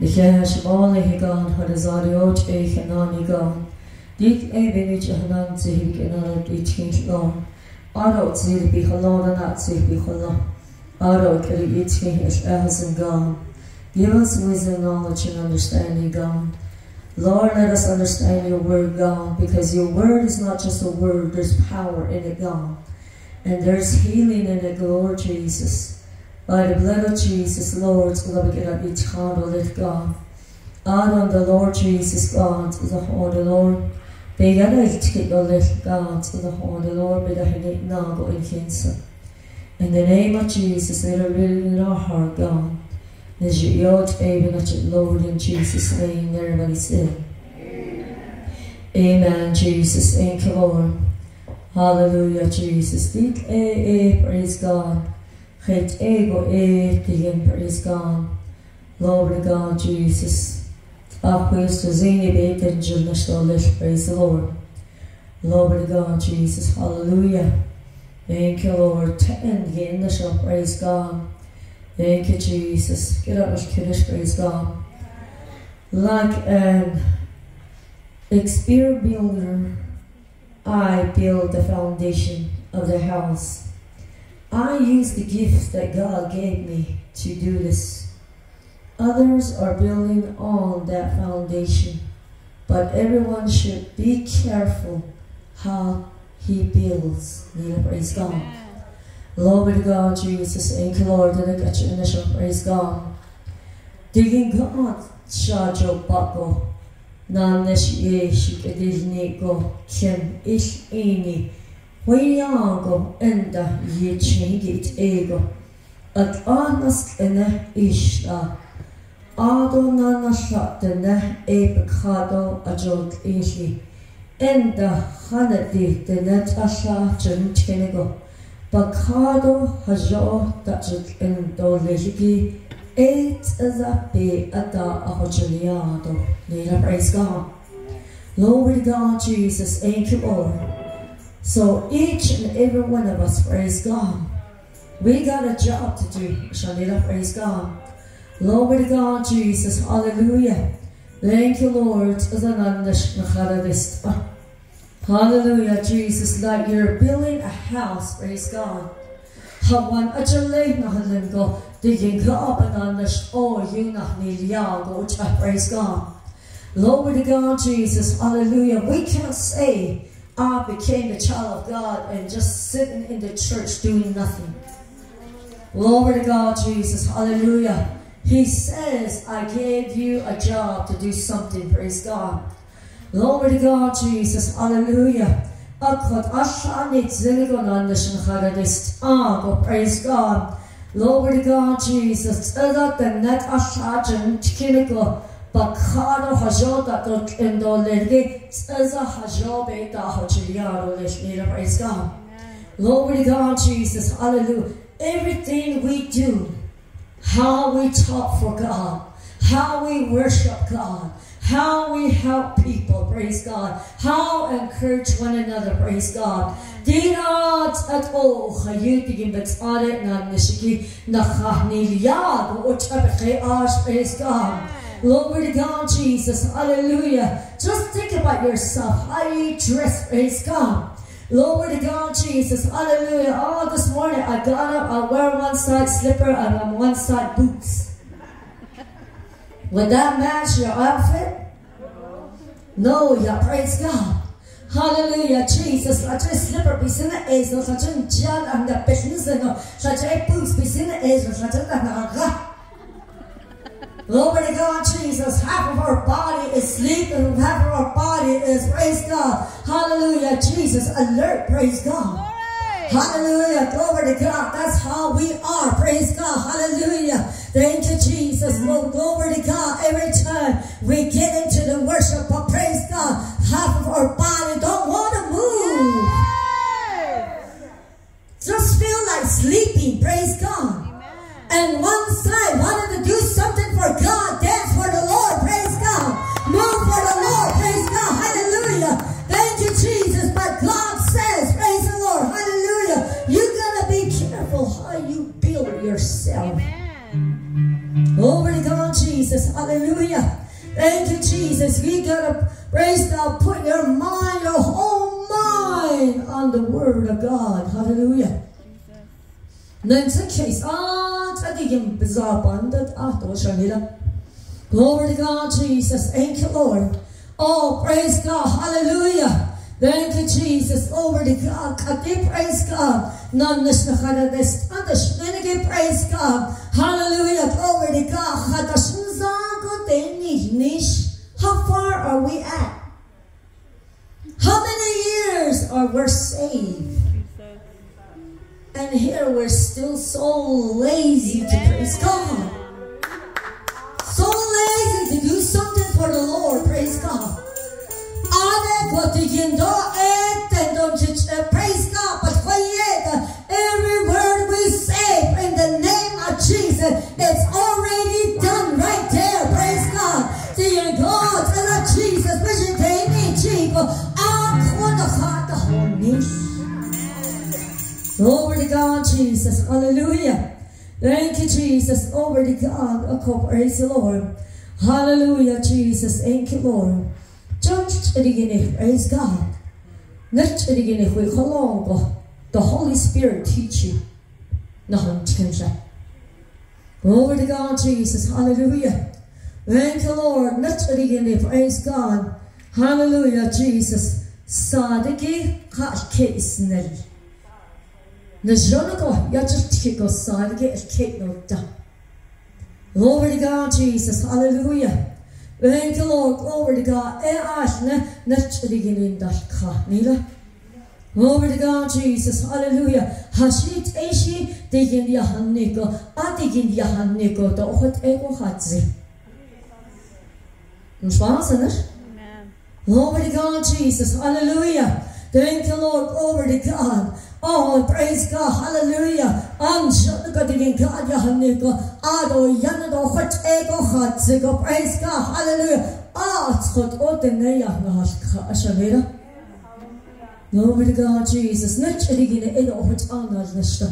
De ché semála hi gan chu is áirt é chanáí é vinid a hanan sa hi in an dí cin gan. Ará sí bí chalá an sí bí chola. Ará ar i cin is ehas gan. Give us wisdom, knowledge, and understanding, God. Lord, let us understand your word, God, because your word is not just a word, there's power in it, God. And there's healing in it, Lord Jesus. By the blood of Jesus, Lord, we get up each hand of it, God. And on the Lord Jesus, God, the heart the Lord. Be out to get the lift, God, the heart the Lord, be the headache now go in cancer. In the name of Jesus, let it really in our heart, God. As you yod even at your Lord in Jesus' name, everybody said. Amen, Jesus. Thank you, Lord. Hallelujah, Jesus. Dit e e, praise God. Het ego e, tegen, praise God. Lord God, Jesus. Ach, used to sing it, it, and praise the Lord. Lord God, Jesus. Hallelujah. Thank you, Lord. Ten, in the shop, praise God. Thank you, Jesus. Get up, Kiddush, praise God. Like an experience builder, I build the foundation of the house. I use the gifts that God gave me to do this. Others are building on that foundation, but everyone should be careful how he builds. Praise God. Glory to God, Jesus. Lord. Did I get your initial? Praise God. Digging God, Shajo Bako. Nanesh Yeshi Kadijniko Kim Ish Ini. Wayango Enda Yichingit Ego. At Anas Ene Ishta. Ado Nana Shatene Ebekado Ajot Ishi. Enda Hanadi Denetasha Jentinego. Bakado hajo dachit in do lejiki eight as a be ada ahojaliado. Nila praise God. Glory God, Jesus. Thank you, Lord. So each and every one of us, praise God. We got a job to do. Shanila, praise God. Glory to God, Jesus. Hallelujah. Thank you, Lord. Hallelujah, Jesus, like you're building a house, praise God. Hawan ajale na halin go, digging ka up oh, praise God. Glory to God, Jesus, hallelujah. We can't say, I became a child of God and just sitting in the church doing nothing. Glory to God, Jesus, hallelujah. He says, I gave you a job to do something, praise God. Glory to God, Jesus. Hallelujah. Ah, go praise God. Glory to God, Jesus. Tzadat the net ashajan tkiniko. Bakado hajota dot indo lirgi. Tzaza hajobe da hojiliaro lishnira. Praise God. Glory to God, Jesus. Hallelujah. Everything we do, how we talk for God, how we worship God, how we help people, praise God, how encourage one another, praise God. Dinat at o khayutigin betsare na nishiki na khahniliyad o chabakhe ash, praise God. Glory to God, Jesus. Hallelujah. Just think about yourself. How you dress, praise God. Glory to God, Jesus. Hallelujah. Oh, this morning I got up, I wear one side slipper and on one side boots. Would that match your outfit? No, yeah, praise God. Hallelujah, Jesus. Such a slipper be the Israel, such a jan and the business, such a boots be the Israel, such a Glory to God, Jesus. Half of our body is sleeping. half of our body is, praise God. Hallelujah, Jesus. Alert, praise God. Hallelujah. Glory to God. That's how Jesus. Hallelujah. Thank you, Jesus. Over the God. Praise the Lord. Hallelujah, Jesus. Thank you, Lord. Church, praise God. Not again if we call the Holy Spirit teach you. Glory to God, Jesus. Hallelujah. Thank you, Lord. Praise God. Hallelujah, Jesus. Sadiki Najonako yachiko sadiki kiknota. Glory to God, Jesus. Hallelujah. Thank you, Lord. Glory to God. E ashne nachrigin in dashka. Nila. Glory to God, Jesus. Hallelujah. Hashit eshi digin yahaniko. Adigin yahaniko. Da ochet ego hatzi. Een zwaar Glory to God, Jesus. Hallelujah. Thank you, Lord. Glory to God. Oh, praise God. Hallelujah. Ang ka din God yahan ko. Ado yan do ego khat go. Praise God. Hallelujah. Ah, khot o de ne ya na. Glory to God, Jesus. Net eligine elo khot anas nesta.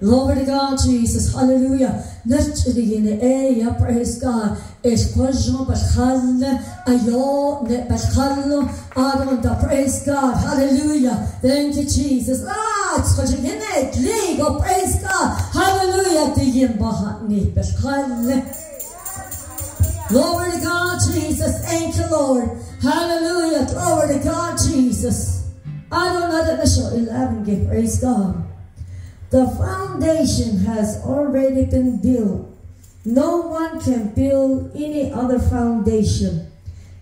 Glory to God, Jesus. Hallelujah. Nurturing area, praise God. Esposo bashalle, ayo, ne bashallo, adonda, praise God. Hallelujah. Thank you, Jesus. Ah, it's such a minute. Ligo, praise God. Hallelujah. Digin bahatni, bashalle. Glory to God, Jesus. Thank you, Lord. Hallelujah. Glory to God, Jesus. I don't know that the show 11 give praise God. The foundation has already been built. No one can build any other foundation.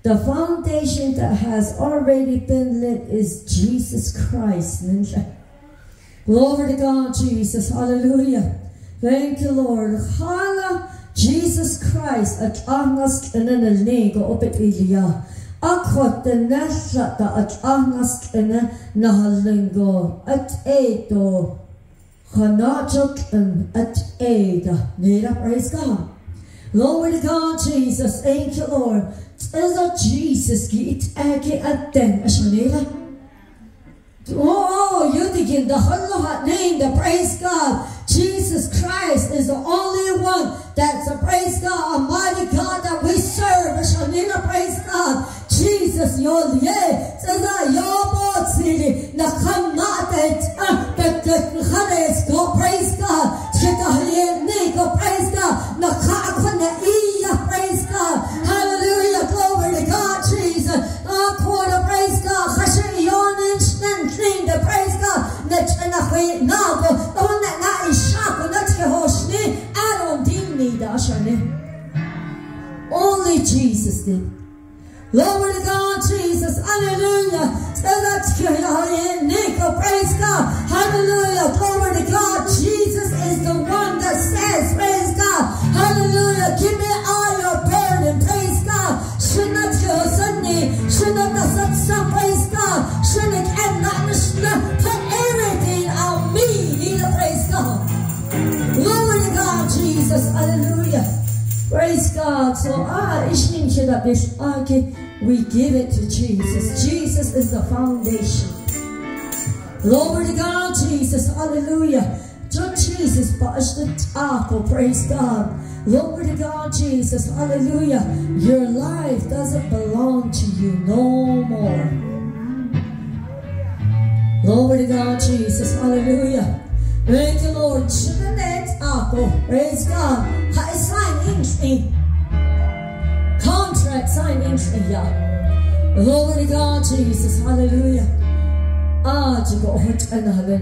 The foundation that has already been laid is Jesus Christ. Glory to God, Jesus. Hallelujah. Thank you, Lord. Hallelujah. Jesus Christ at angas ina nego opet. Akwat the nasha at angas ina nahalingo at eto Praise God. Glory to God, Jesus. Thank you, Lord. Teza Jesus git ake atten ashanela. Oh, you begin the whole name, the praise God. Jesus Christ is the only one that's a praise God, Almighty God that we serve. Ashanela, praise God. Jesus, your yeah, teza your body, na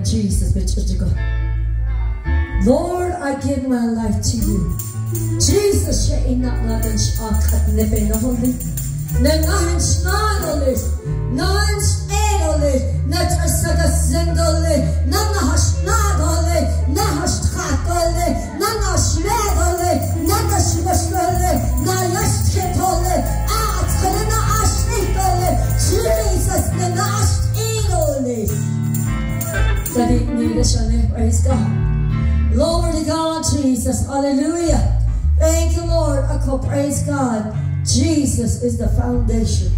Jesus. Lord, I give my life to you. Jesus, nanasvastoli, nayastketoli, atskele na ashtitoli, Jesus. Daddy, need us, praise God. Glory to God, Jesus. Hallelujah. Thank you, Lord. I call praise God. Jesus is the foundation.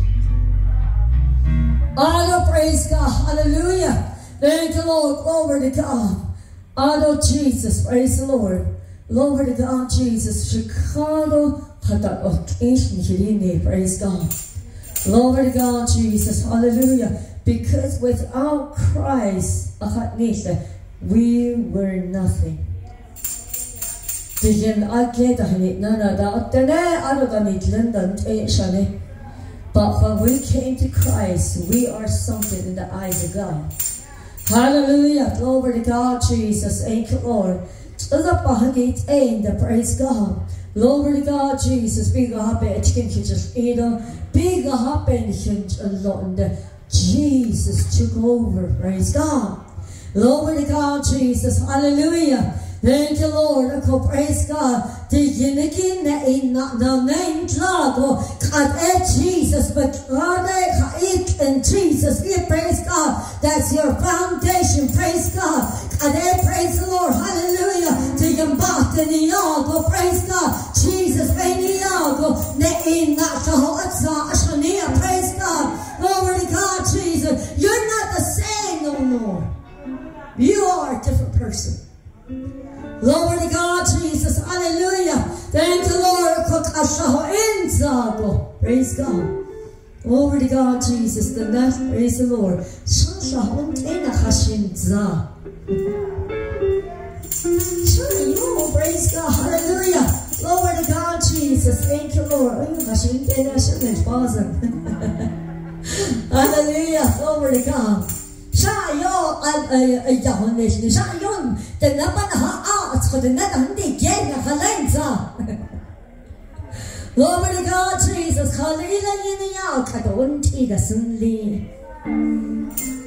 Honor, praise God. Hallelujah. Thank you, Lord. Glory to God. Honor Jesus. Praise the Lord. Glory to God, Jesus. Chicago. Praise God. Glory to God, Jesus. Hallelujah. Because without Christ, we were nothing. But when we came to Christ, we are something in the eyes of God. Hallelujah. Glory to God, Jesus. Thank you, Lord. The praise God. Glory to God, Jesus. Big happy chicken kitchen eater. Big happy in Jesus took over. Praise God. Glory to God, Jesus. Hallelujah. Thank you, Lord. Praise God. Tiginikin na ina na name trago. Kad e Jesus, but rade kait in Jesus. We praise God. That's your foundation. Praise God. Kad e praise the Lord. Hallelujah. Tigambate ni yago. Praise God. Jesus, may ni yago. Na ina kaho at sa ashania. Praise God. Glory to God, Jesus. You're not the same no more. You are a different person. Glory to God, Jesus. Hallelujah. Thank the Lord. Praise God. Glory to God, Jesus. The next, praise the Lord. Praise God. Hallelujah. Glory to God, Jesus. Thank you, Lord. Hallelujah. Glory to God. Shayo al yahonish shayon the naman ha at for the net hindi gen halenza. Glory to God, Jesus. Kalila yiniya kadon tiga sunli.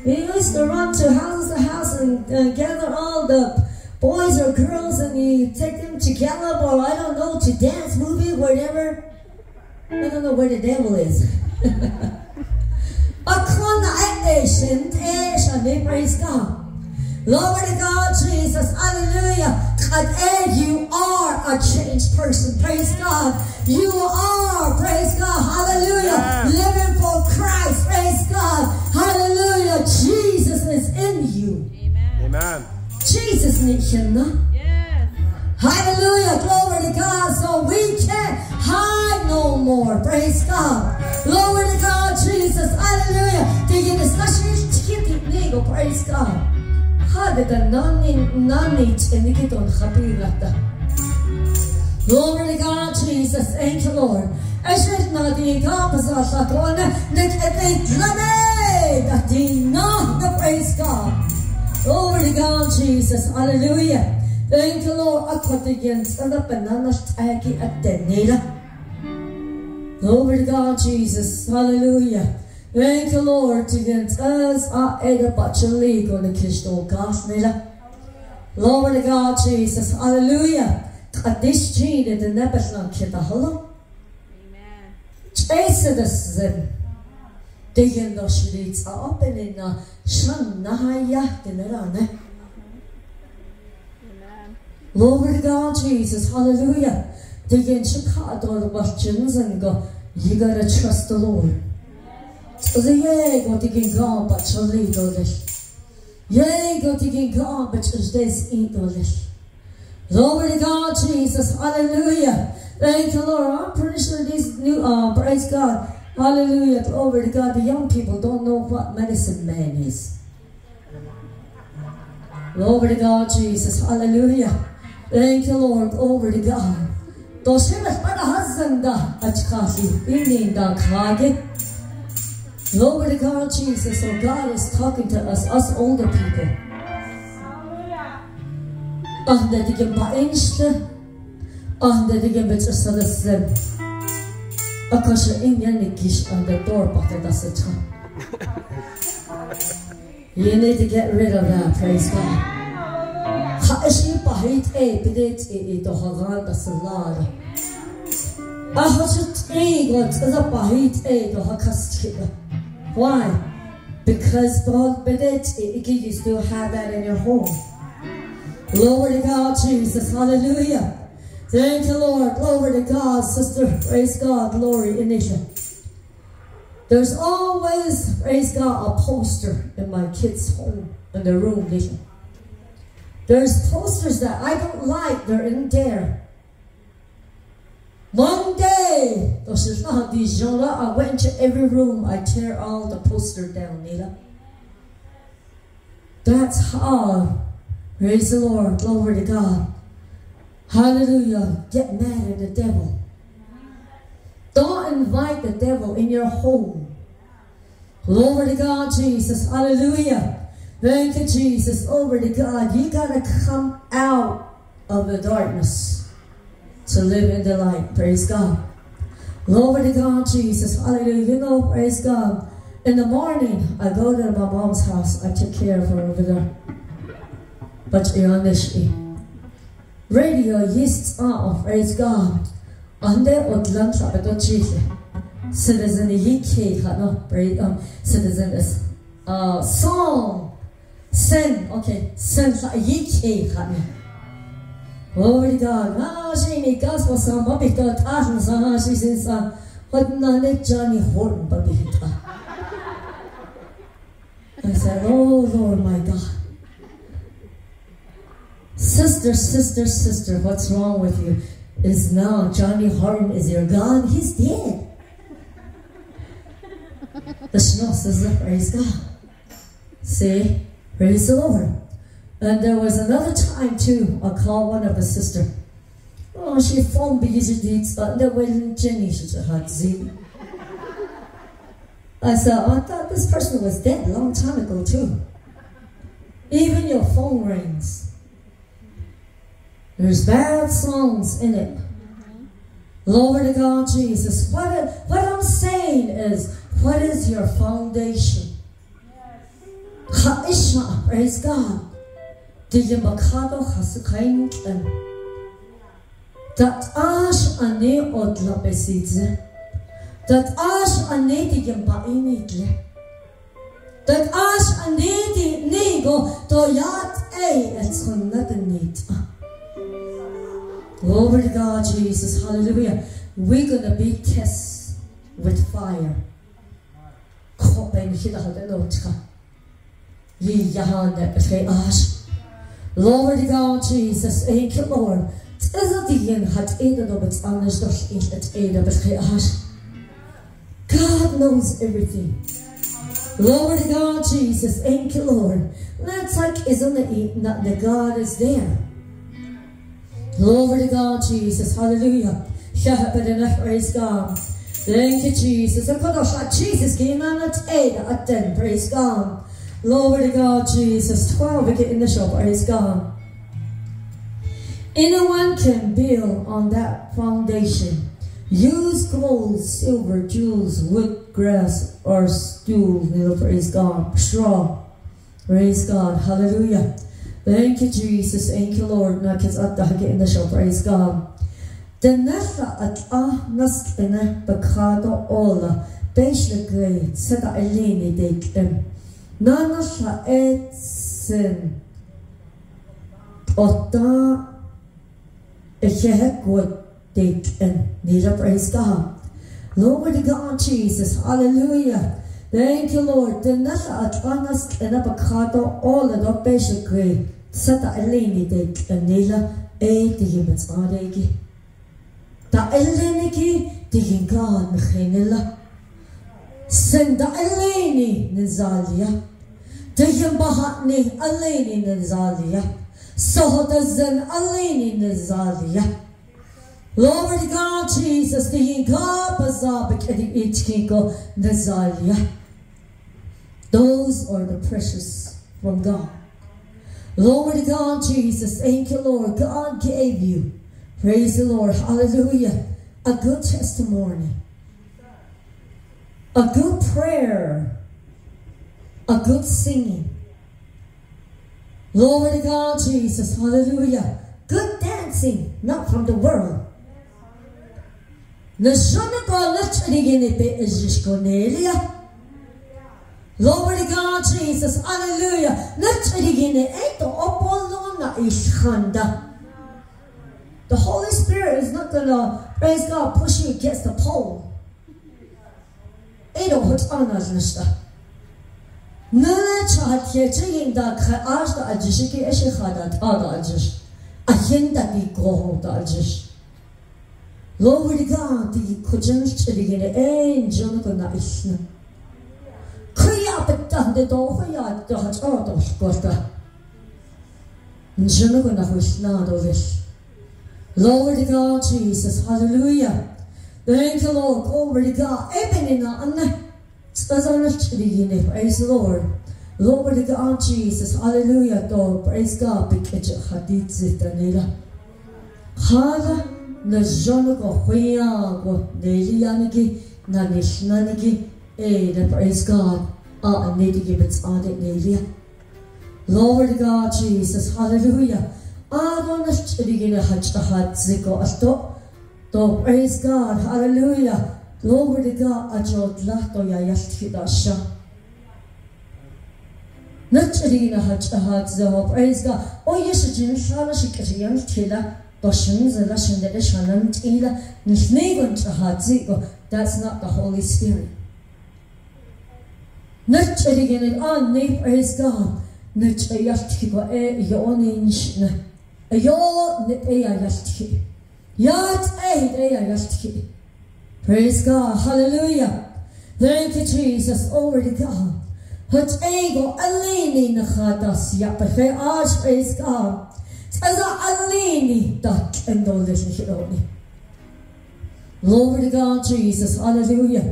He used to run to house to house and uh, gather all the boys or girls and he take them to Gallup or I don't know to dance movie whatever. I don't know where the devil is. nation, nation, praise God. Glory to God, Jesus. Hallelujah. And you are a changed person. Praise God. You are, praise God. Hallelujah. Yeah. Living for Christ. Praise God. Hallelujah. Jesus is in you. Amen. Amen. Jesus needs you, no? Yes. Hallelujah. Glory to God. So we can't hide no more. Praise God. Glory to God, Jesus. Hallelujah. Tingin especially chikitik nigo. Praise God. Hade da nani nani chenikiton khapirata. Glory to God, Jesus. Thank you, Lord. Eshet na di kapasa sa kona net etet lame da di no the praise God. Glory to God, Jesus. Hallelujah. Thank you, Lord. Na pananas taki at denila. Glory to God, Jesus. Hallelujah. Thank you, Lord. Against us, I ate a legal in the Kishno oh Gasnila. Glory to God, Jesus. Hallelujah. Kaddish Gene the Nebetlan Kitaholo. Amen. Chase the sin. Digging the streets up and in the Shan Nahaya Dinarane. Glory to God, Jesus. Hallelujah. Digin Chicago questions and go, you gotta trust the Lord. The yeah, go digin God, but you'll lead all this. Yeah, go digin God, but just this eat all this. Glory to God, Jesus. Hallelujah. Thank the Lord. I'm pretty sure these new, uh, praise God. Hallelujah. Glory to God. The young people don't know what medicine man is. Glory to God, Jesus. Hallelujah. Thank the Lord. Glory to God. Doshimah para hazanda achkasi. Ininda kage. Glory to God, Jesus. So God is talking to us, us older people. Ach, dat ik een bainste. Ach, dat ik een beetje sadasem. Akasha in gish on the door, but that's. You need to get rid of that, praise God. Ha ishi pahit eh, e pidet e eh, e to hagan da salada. Ah hashit e got the pahit eh, e to hakast Why? Because God bidet e you still have that in your home. Glory to God, Jesus. Hallelujah. Thank you, Lord. Glory to God, sister. Praise God. Glory, in Anisha. There's always, praise God, a poster in my kids' home, in their room, Nisha. There's posters that I don't like. They're in there. One day, I went into every room. I tear all the poster down, Nila. That's how Praise the Lord. Glory to God. Hallelujah. Get mad at the devil. Don't invite the devil in your home. Glory to God, Jesus. Hallelujah. Thank you, Jesus. Over to God. You got to come out of the darkness to live in the light. Praise God. Glory to God, Jesus. Hallelujah. You know, praise God. In the morning, I go to my mom's house. I take care of her over there but honestly. Radio yeast of praise God. Ande odlan sabato chile. Citizen yiki hano praise um citizen is uh song sen okay sen sa. Glory to God. Ah, she uh, Johnny Horton, but I said, Oh Lord, my God. Sister, sister, sister, what's wrong with you? Is now Johnny Horton is your God? He's dead. The Shno says, praise God. See, praise the Lord. And there was another time too, I called one of the sister. Oh, she phoned me deeds, but there wasn't Jenny, she had Z. I said, oh, I thought this person was dead a long time ago too. Even your phone rings. There's bad songs in it. Mm-hmm. Glory to God, Jesus. What, what I'm saying is, what is your foundation? Ha'isha, praise God. Diyamakado hasakainten. Dat ash ane odla besidze. Dat ash ane diyambainitle. Dat ash ane di nego doyat ei et sunnat Glory to God, Jesus. Hallelujah. We're going to be tested with fire. To God, Jesus. Thank you, Lord. Is dat die had eden op het anders nog in het eden begrepen? God knows everything. To God, Jesus. Thank you, Lord. That's like, isn't it that the God is there? To God, Jesus. Hallelujah. Praise God. Thank you, Jesus. And put us Jesus came on at 8 at 10. Praise God. Glory to God, Jesus. 12 we get in the shop. Praise God. Anyone can build on that foundation. Use gold, silver, jewels, wood, grass, or stool. Praise God. Straw. Praise God. Hallelujah. Thank you, Jesus. Thank you, Lord. Na kis at in the show. Praise God. The Denetha at ah nas ina bakado ola. Basically, seda elini deklem. Nana sa etsen. Otta ekehekwa deklem. Nida praise God. Glory to God, Jesus. Hallelujah. Thank you, Lord. The nasa at anas ena bakado all the basically sata alini de nila é di met áréigi. Tá elénigi di gin gáin na chéile. Sin da eléni na zália. Da gin bahatni eléni na zália. Soho da zin eléni na zália. Lord God Jesus, the yin ka bazabik edi ichkiko na zália. Those are the precious from God. Lord God Jesus, thank you, Lord. God gave you, praise the Lord, hallelujah, a good testimony, a good prayer, a good singing. Lord God Jesus, hallelujah, good dancing, not from the world. Glory to God, Jesus. Hallelujah. The Holy Spirit is not gonna, praise God, push you against the pole. Edo hot anas nishta. Nana chat yechi da ka ashta ajishiki eshi khada tada ajish. Ahinda di goho da ajish. Glory to God, the kujan chirigene en jonathan ishna. Kriya betah de dofa ya da hat oh da skorta. Njana gonna husna do this. Lord to God Jesus, hallelujah. Thank you Lord, glory to God. Ebenina Spazana chirigine, praise the Lord. Lord to God Jesus, hallelujah. Do praise God, biketja hadit zitanila. Hada na jona go huya go neliyaniki na nishnaniki Hey, praise God. Ah, need to give it on it, Nelia. Lord God Jesus, hallelujah. Ah, to hatch the heart, Ziko, Asto. To praise God, hallelujah. Glory to God. Oh, yes, Jim Shala, she can young killer. Boshin, the Lashin, the Shannon, Tila, Nishnegun to heart, Ziko. That's not the Holy Spirit. Nurturing on ne praise God. Nurture yatki ko e yonin shna. A yo ne e Praise God. Hallelujah. Thank you, Jesus. To God. Het ego alleen na gadas ja per fe as praise God. Tza alleen dat en dan dus niet gedaan. Glory God, Jesus. Hallelujah.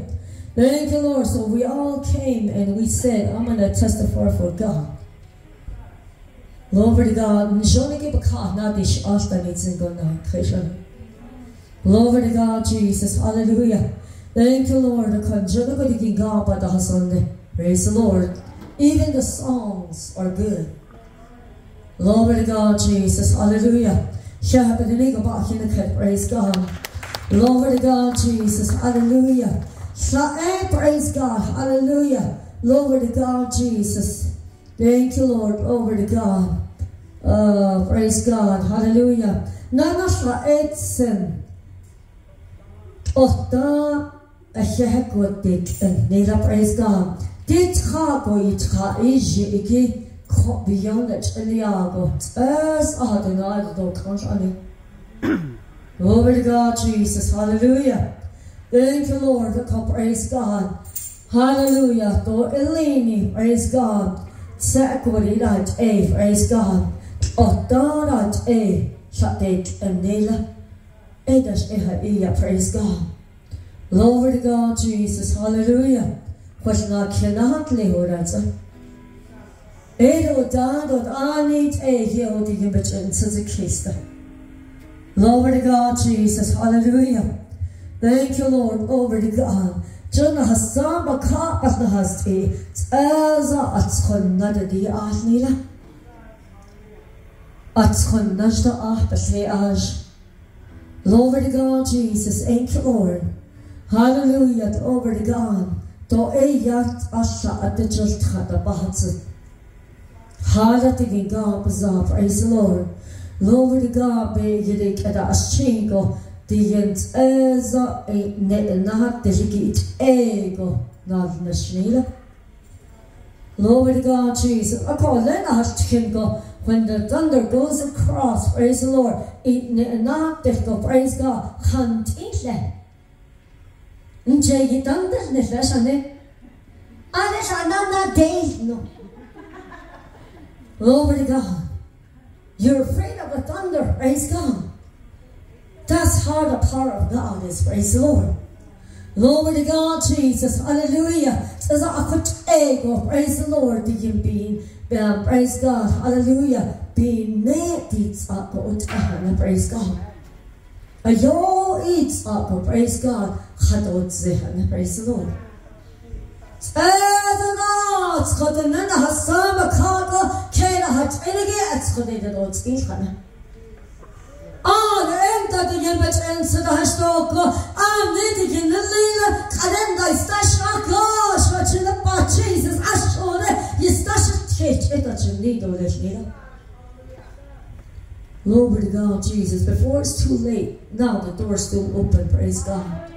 Thank you, Lord. So we all came and we said, I'm going to testify for God. Glory to God. Glory to God, Jesus. Hallelujah. Thank you, Lord. Praise the Lord. Even the songs are good. Glory to God, Jesus. Hallelujah. Praise God. Glory to God, Jesus. Hallelujah. Praise God. Hallelujah. Glory to God, Jesus. Thank you, Lord. Over to God. Uh, praise God. Hallelujah. Nana Shraetsen. Otta Ahekwotik and Nila praise God. Dit Hako Itra Iji Iki beyond it Eliago. As Adonai do Kanshani. Glory to God, Jesus. Hallelujah. Thank you, Lord. Praise God. Hallelujah. To Eleni, praise God. Sekurirat A, eh, praise God. Otarat A, eh, Shatek and Nela. Praise God. Glory to God, Jesus. Hallelujah. Kwashna Kenat Lehoratza. Edo Dadot Anit A, Hio Digibachin, Suzuki. Glory to God, Jesus. Hallelujah. Thank you, Lord. Over to God. Jana Hassan Baka at the Hasti. Aza at Skonna di Ahnila. At the Ah Aj. Glory to God, Jesus. Thank you, Lord. Hallelujah. Over to God. Do Eyat Asha at the Just Hata Bahatsu. Hallelujah. God, praise the Lord. Glory to God, be Yidik at Aschingo. Digent eza e ne nahat de it ego nad na shnila. Glory to God, Jesus. Call Lena has chicken go. When the thunder goes across, praise the Lord, it not difficult, praise God, it. Nje thunder ne flashane. Ale shana day no. Glory God. You're afraid of the thunder, praise God. That's how the power of God is, praise the Lord. Glory to God, Jesus. Hallelujah. I could ego. Praise the Lord. The being, um, praise God. Hallelujah. Being needs up praise God. Ayo eats up, praise God. Hadot zehen, praise the Lord. Adonai, tschodenen hasam kaga, kena hat enige, tschodenen dot skilchana. آن امداد یمت انسدا هشتاکو آمده دیگه نلیل قدم دا استاش آکاش و چنه باچه ایزز اشاره Glory to God, Jesus. Before it's too late, now the door is still open, praise God.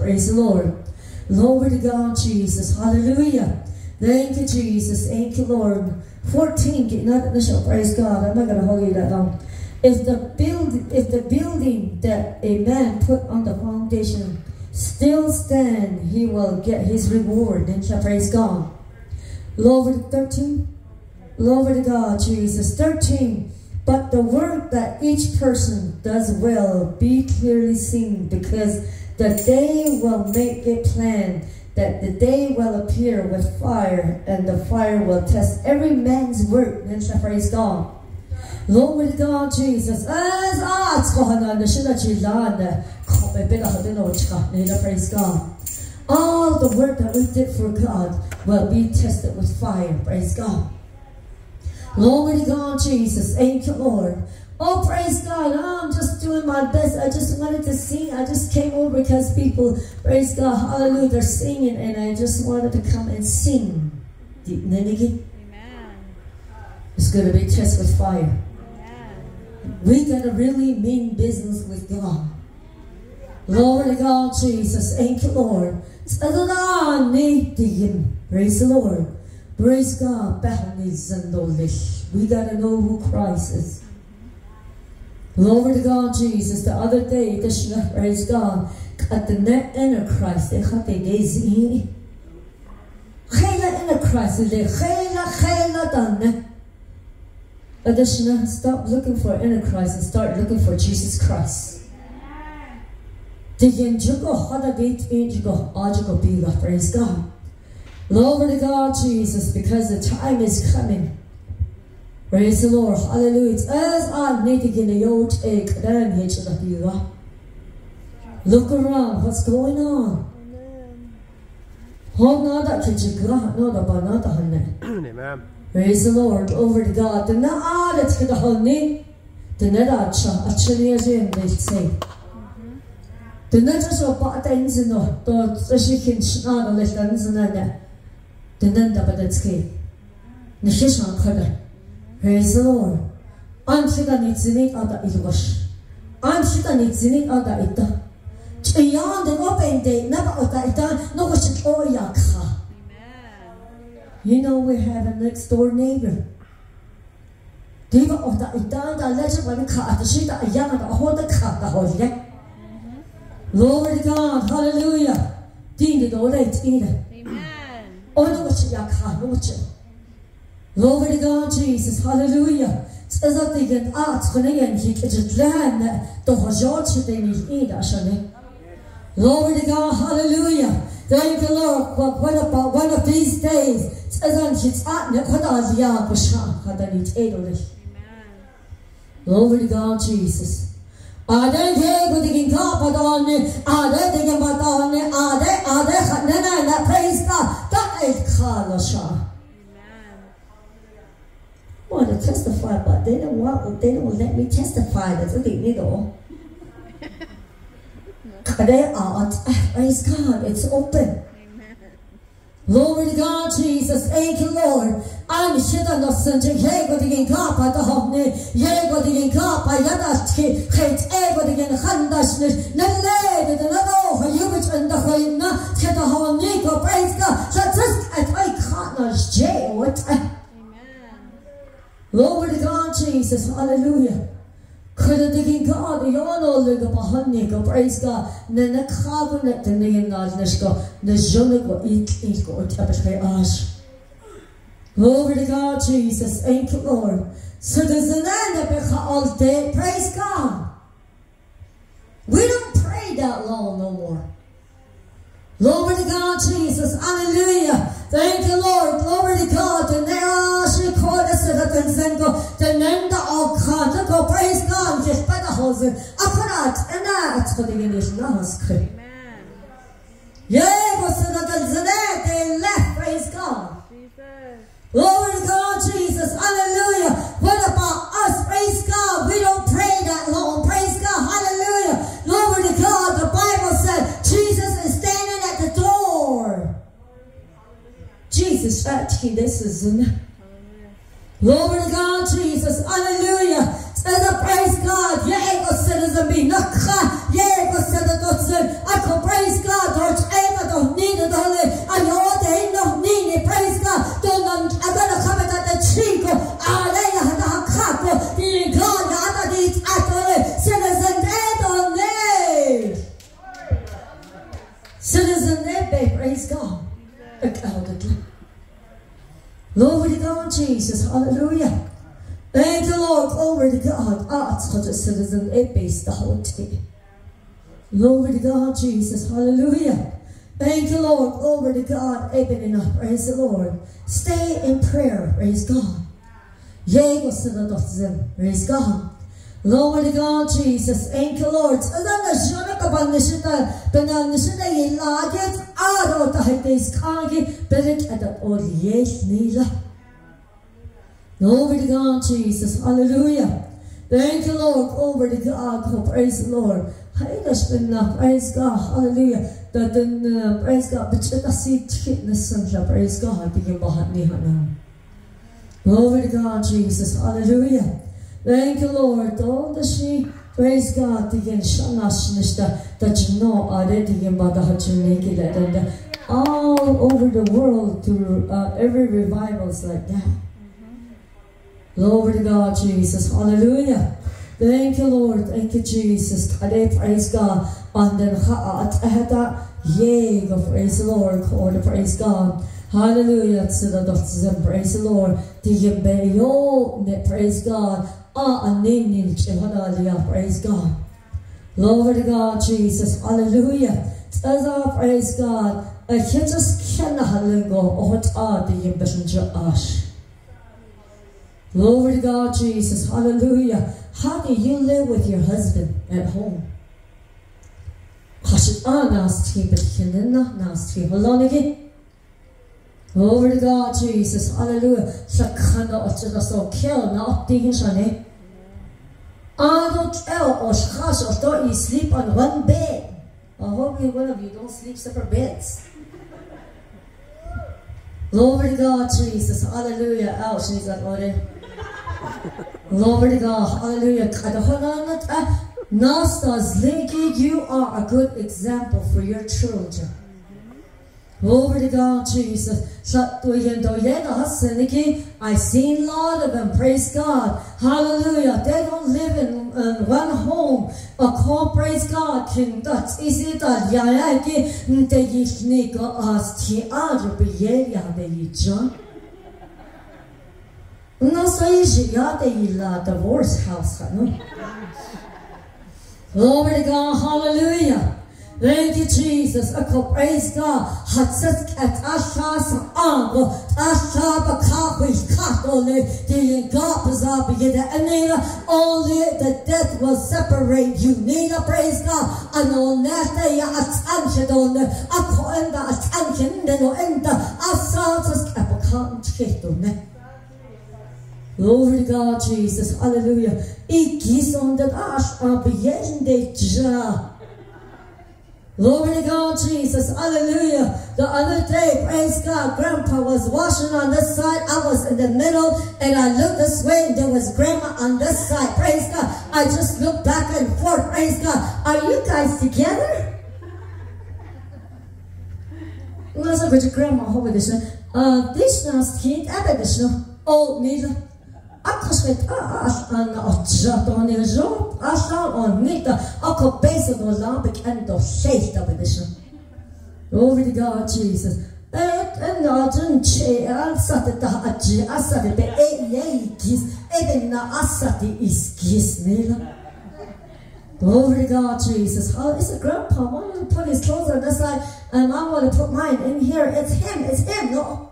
Praise the Lord. Glory to God, Jesus. Hallelujah. Thank you, Jesus. Thank you, Lord. 14, not initial, praise God. I'm not going to hold you that long. If the build, if the building that a man put on the foundation still stand, he will get his reward. Then shall praise God. Glory to 13. Glory God, Jesus. 13. But the work that each person does will be clearly seen because the day will make it plain that the day will appear with fire, and the fire will test every man's work. Then shall praise God. Glory to God, Jesus. Praise God. All the work that we did for God will be tested with fire. Praise God. Glory to God, Jesus. Thank you, Lord. Oh, praise God. Oh, I'm just doing my best. I just wanted to sing. I just came over because people, praise God, hallelujah, they're singing, and I just wanted to come and sing. Amen. It's going to be tested with fire. We got to really mean business with God. To God, Jesus. Thank you, Lord. Praise the Lord. Praise God. We got to know who Christ is. To God, Jesus. The other day, praise God, at the net Christ, they had the days in. Chela Christ, they chela chela done. But they should stop looking for inner Christ and start looking for Jesus Christ. The Yenjugo Hadabit Injugo Ajugo Biga, praise God. Glory to God, Jesus, because the time is coming. Praise the Lord. Hallelujah. As I need to get a yacht egg, then hitch the Look around. What's going on? Amen. Oh, Praise the Lord. Over to God. The na adet to the. The neracha. Actually, as in they say. The neta so bought ends in the the chicken schnad left ends in there. The. The shish on cutter. Praise the Lord. Anchita nitzinik ada ilwash. Anchita nitzinik ada ita. Chiyan de open day never ota ita no gosh oya ka. You know we have a next door neighbor. Diva ota ita da lecha bani ka ata shita ayana da hoda ka da hoda. Glory to God. Hallelujah. Ding de dole tina. Amen. Ono gosh ya ka no gosh. Glory to God, Jesus. Hallelujah. Says that they get out when again he gets it land the hajot they need eat actually. Glory to God, hallelujah. Thank the Lord. But what about one of these days? Says that he's at ne kota ya busha kada ni tedolish. Glory to God, Jesus. Ade ke gudigin ka padane, ade digin padane, ade ade khanana na praise God. That is kalasha want to testify, but they don't want, they don't let me testify. That's what they need all. There out. Praise God. It's open. Glory to God, Jesus. Thank you, Lord. I'm shida no sunje yego digin kapa da homne yego digin kapa yadash ki khit ego digin khandash ne nelle de na no hoyubich and the hoyna khita homne ko praise God. Shatus at I can't no jail. Amen. Glory to God, Jesus. Hallelujah know, like a bahani, praise God. Jona go eat, eat, go, tapestry ash. Glory to God, Jesus. Thank you, Lord. So there's an end all day. Praise God. We don't pray that long no more. Glory to God, Jesus. Hallelujah. Thank you, Lord. Glory to God. And she called us to the Tanzango, the Nenda of God. To go praise God. Just by the hosen. Apparat. And that's for the English Amen. Yeah, was the Tanzanite. They left. Praise God. Glory to God, Jesus. Hallelujah. What about us? Praise God. We don't Jesus fattig desizini. Glory to God, Jesus. Hallelujah. Up, praise God. Yeah, go citizen be nakha. Yeah, go citizen. I can praise God. Based the whole day. Glory to God, Jesus. Hallelujah. Thank you, Lord. Glory to God. Amen. Praise the Lord. Stay in prayer. Praise God. Praise God. Glory to God, Jesus. Thank you, Lord. Alam na siya na kapag nisita, penal nisita ilagit, araw tahit is kagi, perit at. Glory to God, Jesus. Hallelujah. Thank you, Lord. Glory to God. Praise the Lord. Praise God. Hallelujah. That then praise God. But I see fitness and praise God. Bigyan bahat niya na. Glory to God, Jesus. Hallelujah. Thank you, Lord. All the she praise God again shanashnishta that you know already and all over the world through uh, every revival is like that. Glory to God, Jesus. Hallelujah. Thank you, Lord. Thank you, Jesus. Praise God. And then yay, praise the Lord. Lord, praise God. Hallelujah. To the doctors and Praise the Lord. Praise God. Ah, anin Hallelujah. Praise God. Glory to God, Jesus. Hallelujah. I praise God, I can just can't go what are the messenger ash. Glory to God, Jesus. Hallelujah. How do you live with your husband at home? Hashit ah nasti but kinna nasti. Hold on again. Glory to God, Jesus. Hallelujah. Sakana ochida so kill na optigin shane. Adult el or shas or don't you sleep on one bed. I hope one of you don't sleep separate beds. Glory to God, Jesus. Hallelujah. Oh, she's like, Glory to God. Hallelujah. Nastas, Linky, you are a good example for your children. Glory to God, Jesus. I've seen a lot of them. Praise God. Hallelujah. They don't live in uh, one home. A call, praise God. King that's easy that yayaki. They yish niko as ti aju biye ya de yijan. No so yish ya de yila divorce house. Glory to God. Hallelujah. Thank you, Jesus. Ako, praise God. Hatsat at asha sa ango. Asha ba kawi katole. The God up again. And only the death will separate you. Nina, praise God. Ano neta ya on the ako enda attention no enda asa sa kapakan chito ne. Glory to God, Jesus. Hallelujah. Ikis on the ash abiyende ja. Glory to God, Jesus. Hallelujah. The other day, praise God, Grandpa was washing on this side. I was in the middle, and I looked this way, and there was Grandma on this side. Praise God. I just looked back and forth. Praise God. Are you guys together? Grandma. Uh, this I this no. Oh, neither. Achos met all an otjat on nita, ako besa no lambik and of edition. Glory to God, Jesus. En adren che alsat da adji asat be e na asat is gis nila. Glory to God, Jesus. Oh, it's a grandpa. Why don't put his clothes on this side? And um, I want to put mine in here. It's him. It's him. No.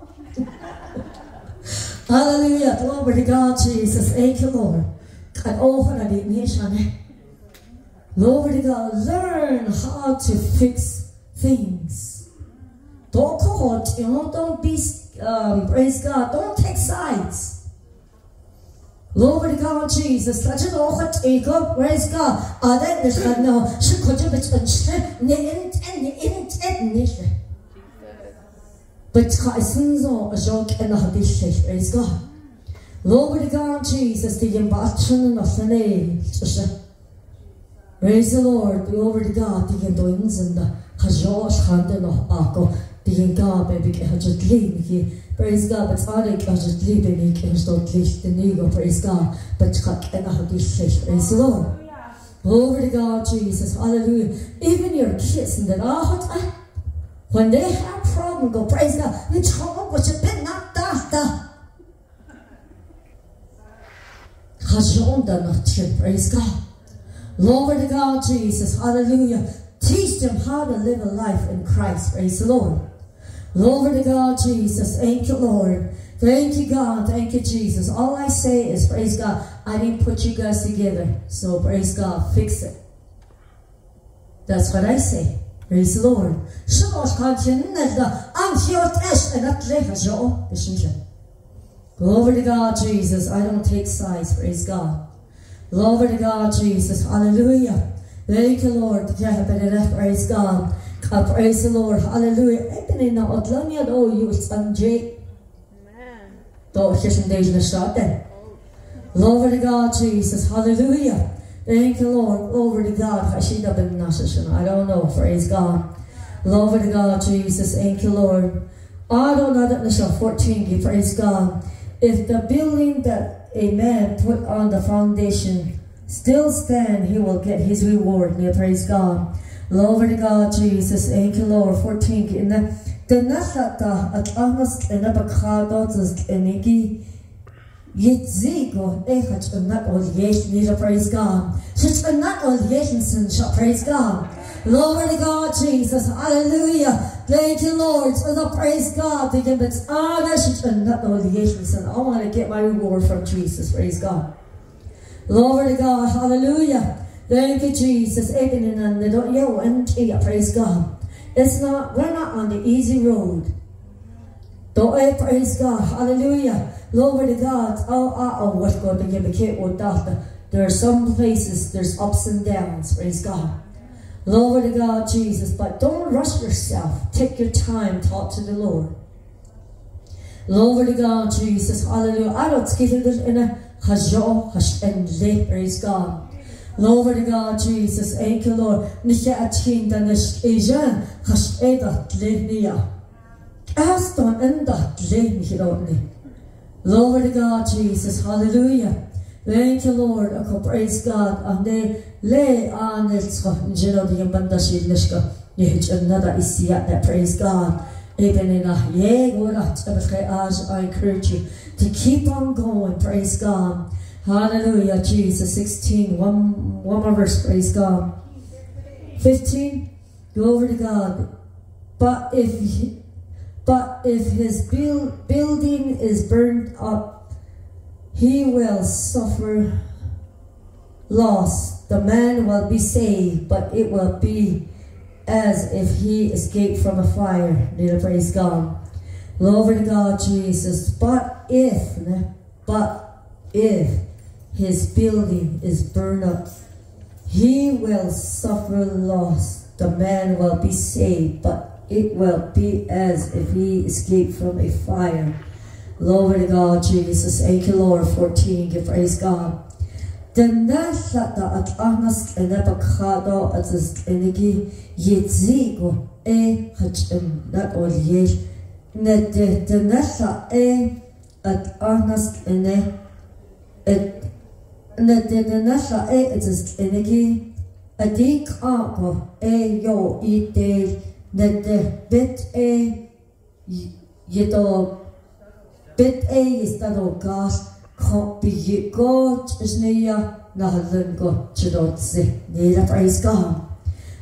Hallelujah. Glory to God, Jesus. Thank you, Lord. Glory to God. Learn how to fix things. Don't court, you know, don't be, um, praise God. Don't take sides. Glory to God, Jesus. An awful take up, praise God. Ah, then there's no, she could have been, ne, in, in, in, in, in, but Kaisonzo a and habishe, praise God. To God, Jesus, the imbatron of the name. Praise the Lord, glory to God, the doings and the Hajosh Handen of Ako, the God, baby, Hajatli, praise God, but Arik Hajatli, baby, Hajatli, the Nego, praise God, but Kak and a habishe, praise the Lord. Glory to God, Jesus, hallelujah. Even your kids and the Ah, when they have problem, go praise God. We talk what you've been not that. Praise God. Glory to God, Jesus. Hallelujah. Teach them how to live a life in Christ. Praise the Lord. Glory to God, Jesus. Thank you, Lord. Thank you, God. Thank you, Jesus. All I say is, praise God, I didn't put you guys together. So, praise God, fix it. That's what I say. Praise the Lord. Shamos kantinelda anchiot es and atleha jo Glory to God, Jesus. I don't take sides. Praise God. Glory to God, Jesus. Hallelujah. Thank you, Lord. Praise God. God praise the Lord. Hallelujah. Even na odlania do you sanjay. Amen. Do hishin days na then. Glory to God, Jesus. Hallelujah. Thank you, Lord. Glory to God. I don't know. Praise God. Glory to God, Jesus. Thank you, Lord. I don't know that 14. Praise God. If the building that a man put on the foundation still stand, he will get his reward. May praise God. Glory to God, Jesus. Thank you, Lord. 14. In the the nasata at almost in a bakado to Yitzigo echat unat ol yesh nida praise God. Shit unat ol yeshinson shall praise God. Glory to God, Jesus. Hallelujah. Thank you, Lord. Praise God. Thinking that ah shit unat ol yeshinson. I want to get my reward from Jesus. Praise God. Glory to God. Hallelujah. Thank you, Jesus. Praise God. It's not, we're not on the easy road. Praise God. Hallelujah. Glory to God. Oh, uh, oh, oh, what's going to give a kid or doctor? There are some places, there's ups and downs. Praise God. Glory to God, Jesus. But don't rush yourself. Take your time. Talk to the Lord. Glory to God, Jesus. Hallelujah. I don't skip it in a and late. Praise God. Glory to God, Jesus. Thank you, Lord. Nicht a teen, dann ist Asian, hash edat lehnia. Erst dann endat lehnia. Glory to God, Jesus. Hallelujah. Thank you, Lord. Ako praise God. Ande le anelsko njeno di banda shilishka. Yehich another isiya that praise God. Even in a I encourage you to keep on going. Praise God. Hallelujah, Jesus. 16. One, one more verse. Praise God. 15. Glory to God. But if but if his build, building is burned up, he will suffer loss. The man will be saved, but it will be as if he escaped from a fire. Little praise God. Glory to God, Jesus. But if, but if his building is burned up, he will suffer loss. The man will be saved, but it will be as if he escaped from a fire. Glory to God, Jesus. Thank you, Lord. 14. Give praise God. Denashata at ahnas enabakado at is enigi yitzigo e hachim not all yesh net denasha e at ahnas ene na dine nasa é is inigi a dí ágo é jo í bet e je to bet e je sta do gas ko bi je go sneja na God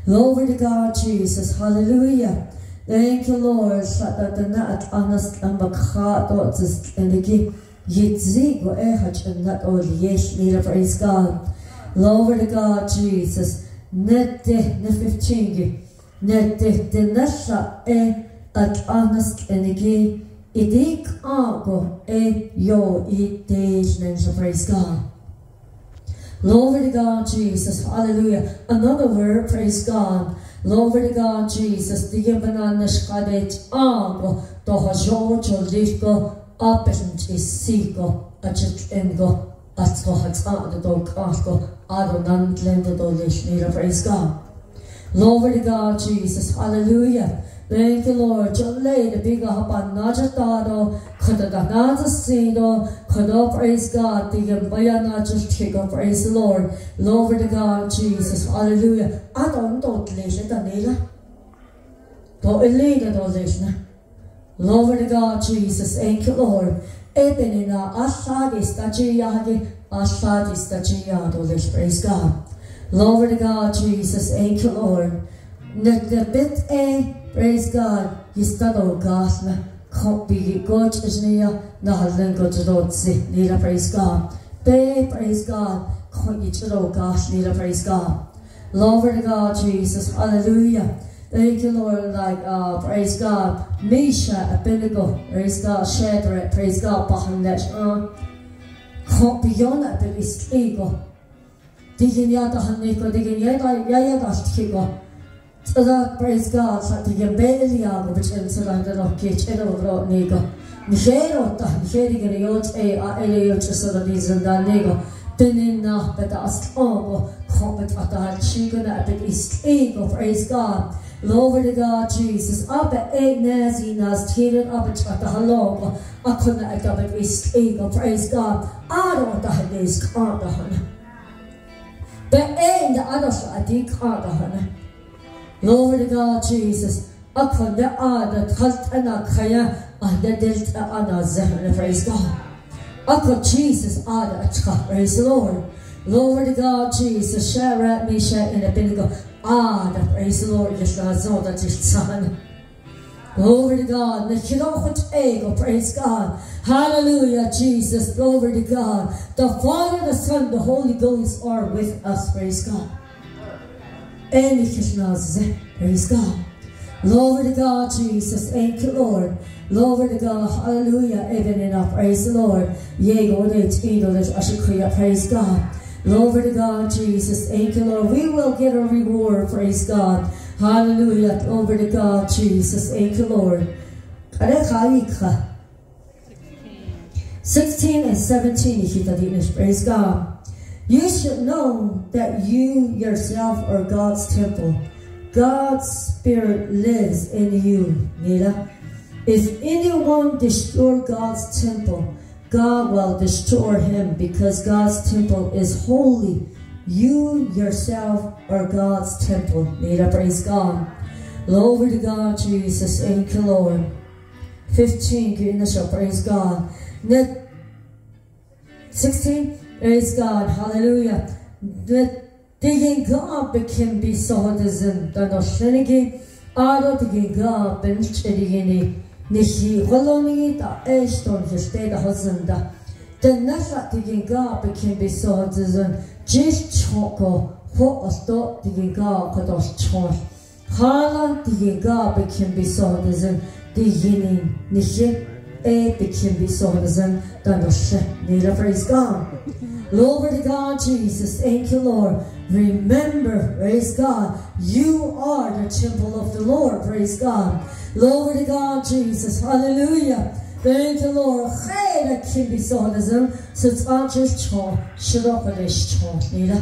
Glory to God Jesus hallelujah. Thank you Lord. Sata dana at anas lamba kha to tis endegi yitzi go e hachna to yes ne da praise God Glory to God Jesus. Nette eh, ne 15 Nertehtinerra e tatlanas kenigi idik ago e yo i dejnen shall praise God. Glory to God, Jesus. Hallelujah. Another word, praise God. Glory to God, Jesus. Diga ago to hajo choliko isiko achitengo atko hatsa do kasko adonantlen do praise God. Glory to God, Jesus. Hallelujah. Thank you, Lord. John lay the big on Najatado, Kada Nada Sido, Kada praise God, the Yambaya Najas Chico, praise the Lord. Glory to God, Jesus. Hallelujah. I don't Leisha Danila. Don't lead it, Leisha. Glory to God, Jesus. Thank you, Lord. Ebenina ashadis tachiyadi ashadis tachiyadolis. Praise God. Glory to God, Jesus. Thank you, Lord. bit e, praise God. Yistado gasna. Kopi God is near. Nahalin go to Lotsi. Nida praise God. Be praise God. Kopi chiro gas. Nida praise God. Glory to God, Jesus. Hallelujah. Thank you, Lord, like, uh, praise God. Meshach, Abednego, praise God. Shadrach, praise God. Bahandesh, uh, beyond that, but it's ego. Digin yada haniko, digin yada, yada tiko. Praise God, sa digin beli yago, which in sa lang dano, kich, edo, bro, nigo. Nishero, ta, nisheri gani yot, e, a, ele yot, sa da, nizan da, nigo. Dinin na, but as, oh, kompet, at, chigana, but it's ego, praise God. Glory to God, Jesus. Abba eight nazi nas tiran abba chata halom. Akuna agabit is ego. Praise God. Ado da hanis kanda hana. Be ein da ados adi kanda hana. Glory to God, Jesus. Akuna ada kalt ana kaya ada delta ana zehna. Praise God. Akuna Jesus ada achka. Praise the Lord. To God, Jesus. Share at me, share in a bingo. Ah, that praise the Lord, just as all that is son. Glory to God. Praise God. Hallelujah, Jesus. Glory to God. The Father, the Son, the Holy Ghost are with us, praise God. And praise God. Glory to God, Jesus. Thank you, Lord. Glory to God. Hallelujah. Even enough. Praise the Lord. Praise God. Glory to God, Jesus. Thank you, Lord. We will get a reward. Praise God. Hallelujah. Glory to God, Jesus. Thank you, Lord. 16 and 17. Praise God. You should know that you yourself are God's temple. God's Spirit lives in you. Mira. If anyone destroy God's temple, God will destroy him because God's temple is holy. You yourself are God's temple. May I praise God. Glory to God, Jesus. Thank you, Lord. 15, goodness, praise God. 16, praise God. Hallelujah. The digging God became besodism. The Noshenigi, Ado digging God, Ben Chedini. Nishi Hosenda. Den Nasha Digin Ga became beside the Jish Choko Ho Osto Digin Ga Kodos Chon. Hala Digin Ga became beside the Diginin Nishi E became beside the Danoshe. Nila praise God. Glory to God, Jesus. Thank you, Lord. Remember, praise God, you are the temple of the Lord, praise God. Glory to God, Jesus. Hallelujah. Thank you, Lord. Khayra kimbi sohadazım. Sıt acız çoğ. Şirokaliş çoğ. Nida.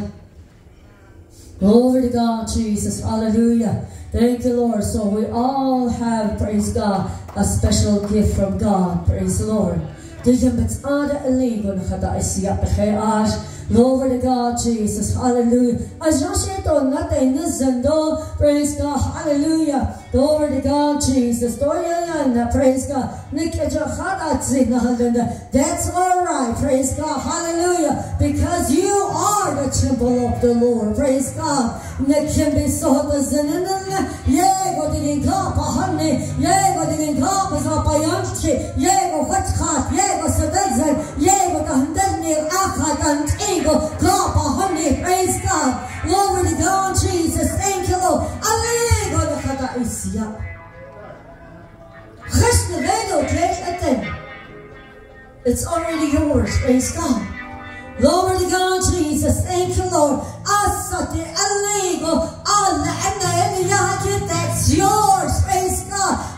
Glory to God, Jesus. Hallelujah. Thank you, Lord. So we all have, praise God, a special gift from God. Praise the Lord. Dujum bits ada illegal chada isi up the Glory to God, Jesus. Hallelujah. As done nothing, listen, though. Praise God. Hallelujah. Glory to God, Jesus. Praise God. That's all right. Praise God. Hallelujah. Because you are the temple of the Lord. Praise God. Yego digin kapa hanni Yego digin kapa sapa yanchi Yego fatkat Yego sebezen Yego dahndelni antigo Kapa hanni Praise God. Glory God Jesus. Thank you Lord. It's already yours Praise God. Glory to God, Jesus. Thank you, Lord. That's yours. Praise God.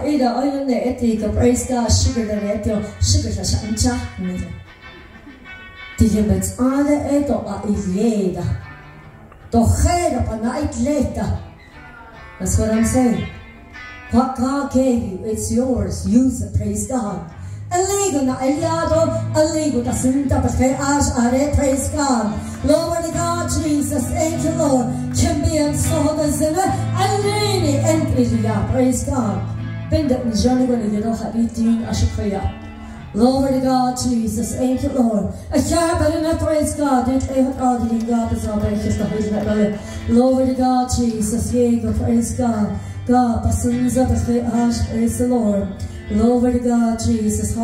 Ilo daha ilo oyo ne etika praise God. Shiga da retio. Shiga da shancha. Kanisa. Tijebets ale eto a iljeda. Toch pa na itleta. That's what I'm saying. What God gave you, it's yours. Use it. Praise God. Aligo na aliado, aligo na sinta porque as are praise God. Lord God, Jesus, thank you, Lord. And so the sinner, alini and praise God. To God, Jesus. Thank you, Lord. I can't but in praise God. Did I have all the God is all righteous the Holy Spirit. Glory God, Jesus. Yea, praise God. God, the sons of the praise the Lord. To God, Jesus.